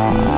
Bye.